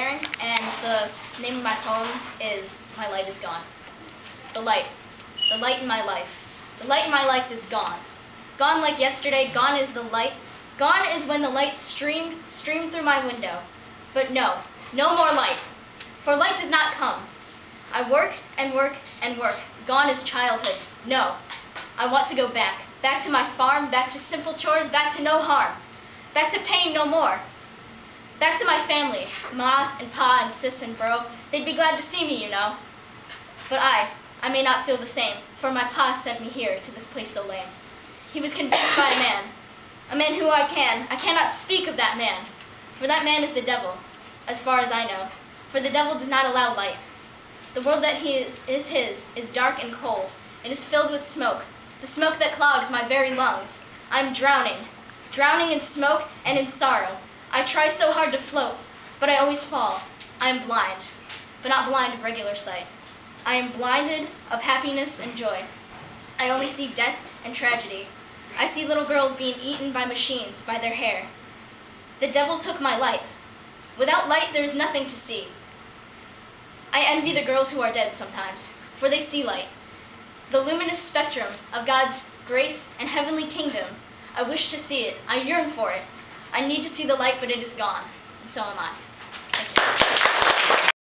Aaron, and the name of my poem is My Light is Gone. The light. The light in my life. The light in my life is gone. Gone like yesterday, gone is the light. Gone is when the light streamed, streamed through my window. But no, no more light. For light does not come. I work and work and work. Gone is childhood. No, I want to go back. Back to my farm, back to simple chores, back to no harm. Back to pain no more. Back to my family, ma and pa and sis and bro. They'd be glad to see me, you know. But I, I may not feel the same, for my pa sent me here to this place so lame. He was convinced by a man, a man who I can, I cannot speak of that man, for that man is the devil, as far as I know, for the devil does not allow light. The world that he is, is his is dark and cold. It is filled with smoke, the smoke that clogs my very lungs. I'm drowning, drowning in smoke and in sorrow. I try so hard to float, but I always fall. I am blind, but not blind of regular sight. I am blinded of happiness and joy. I only see death and tragedy. I see little girls being eaten by machines, by their hair. The devil took my light. Without light, there is nothing to see. I envy the girls who are dead sometimes, for they see light. The luminous spectrum of God's grace and heavenly kingdom. I wish to see it. I yearn for it. I need to see the light, but it is gone. And so am I. Thank you.